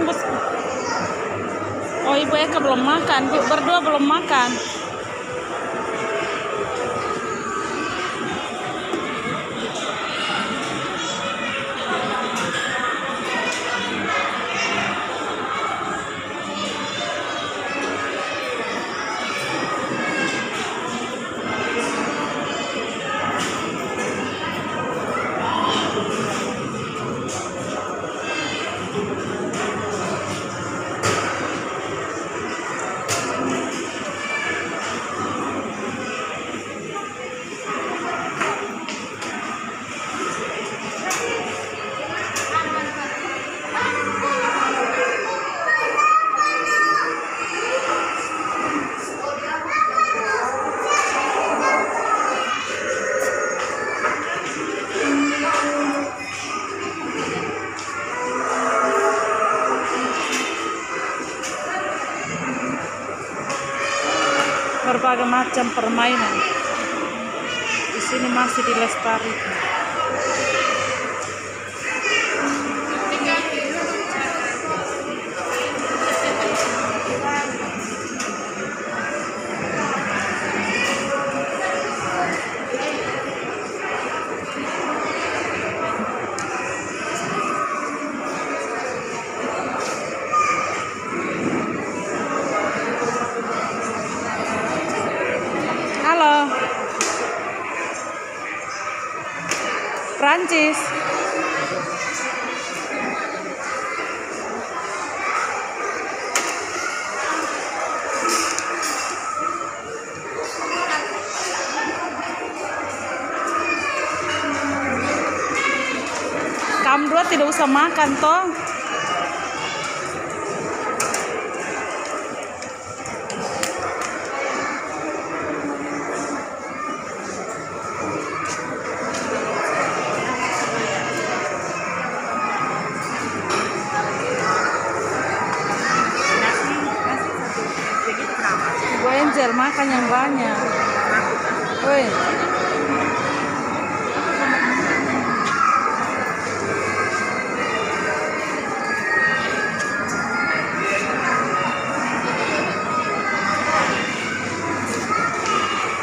bus. Oh ibu Eka belum makan, berdua belum makan. Berbagai macam permainan. Di sini masih dilestarikan. Prancis. Kamu dua tidak usah makan toh. Angel makan yang banyak. Woi.